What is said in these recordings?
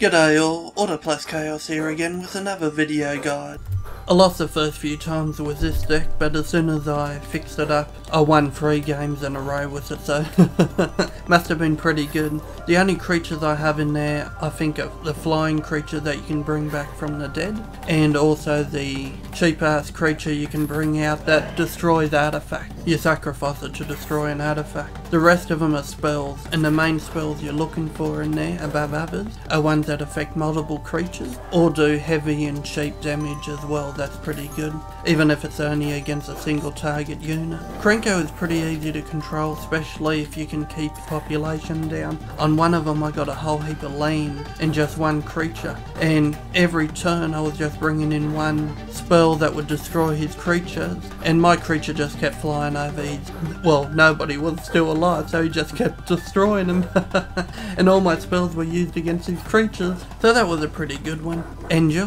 맡겨놔요. Plus Chaos here again with another video guide. I lost the first few times with this deck, but as soon as I fixed it up, I won three games in a row with it, so must have been pretty good. The only creatures I have in there, I think are the flying creature that you can bring back from the dead, and also the cheap ass creature you can bring out that destroys artifact. You sacrifice it to destroy an artifact. The rest of them are spells, and the main spells you're looking for in there, above others, are ones that affect multiple creatures, or do heavy and cheap damage as well that's pretty good, even if it's only against a single target unit. Krenko is pretty easy to control, especially if you can keep population down. On one of them I got a whole heap of land and just one creature, and every turn I was just bringing in one spell that would destroy his creatures, and my creature just kept flying over his, well nobody was still alive so he just kept destroying them, and all my spells were used against his creatures, so that was a pretty good one. Enjoy!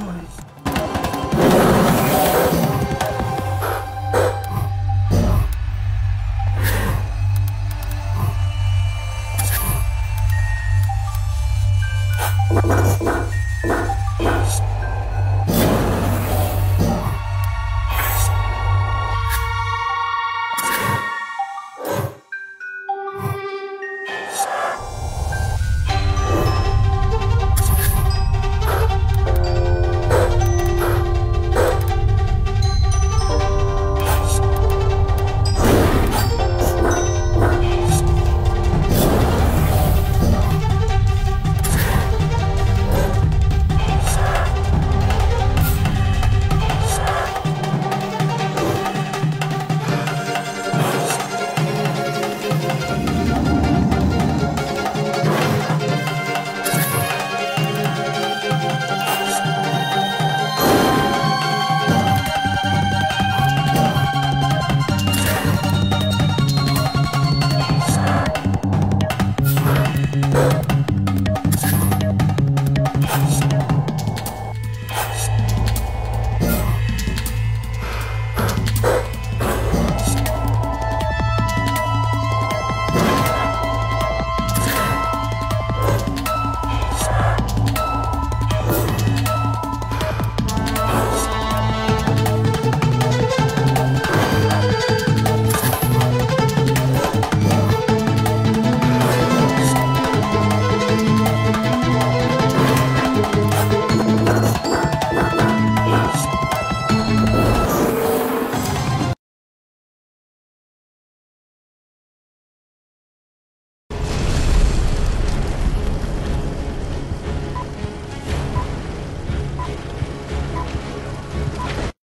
you